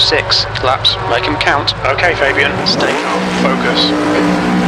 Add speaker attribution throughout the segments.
Speaker 1: six. Laps. Make him count.
Speaker 2: Okay, Fabian. Stay calm. Focus.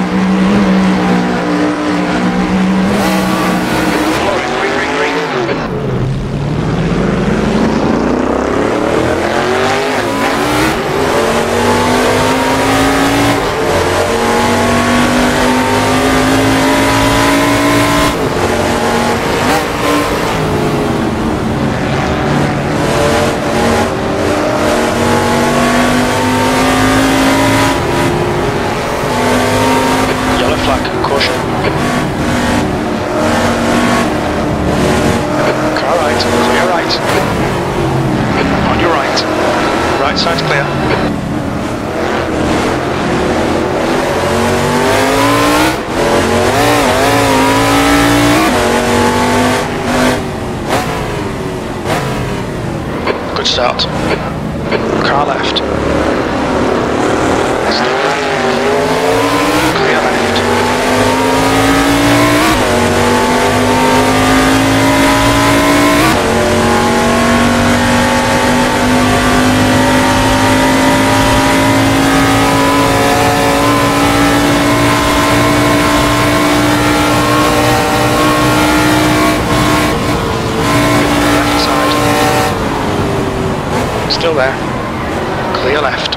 Speaker 2: still there. Clear left.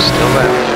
Speaker 2: still there.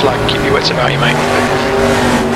Speaker 2: flag. Keep your wits about you, mate.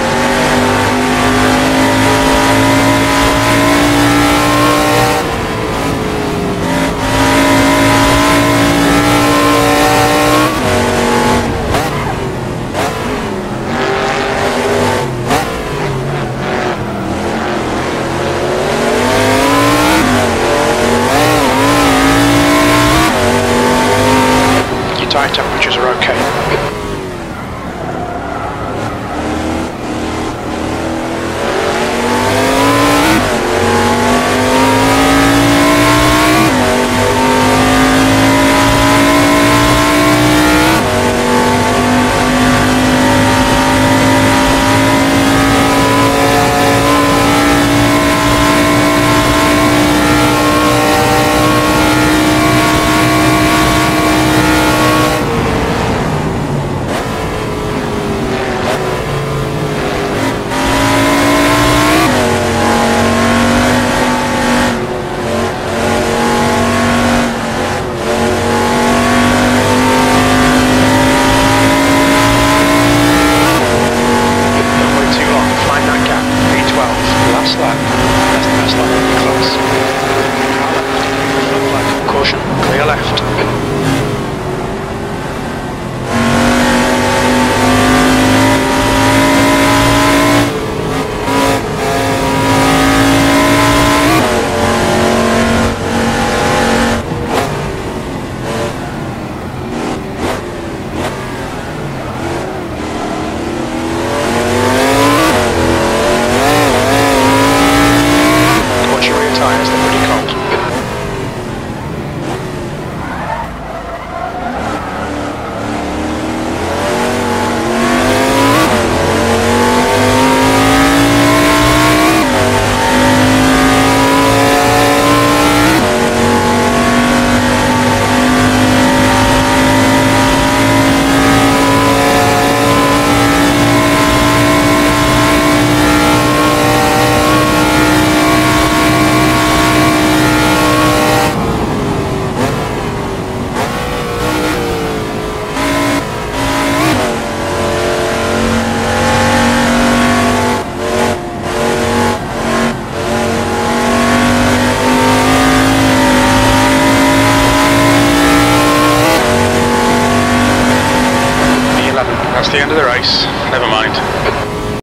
Speaker 1: end of the race.